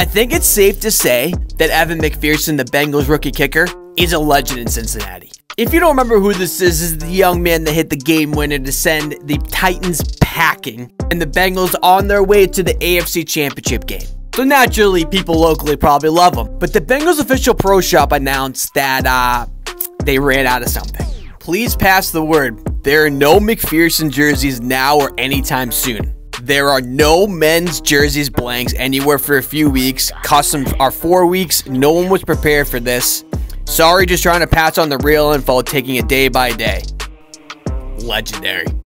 I think it's safe to say that Evan McPherson, the Bengals rookie kicker, is a legend in Cincinnati. If you don't remember who this is, this is the young man that hit the game winner to send the Titans packing and the Bengals on their way to the AFC Championship game. So naturally, people locally probably love him. But the Bengals official pro shop announced that uh, they ran out of something. Please pass the word. There are no McPherson jerseys now or anytime soon. There are no men's jerseys blanks anywhere for a few weeks. Customs are four weeks. No one was prepared for this. Sorry, just trying to pass on the real info, taking it day by day. Legendary.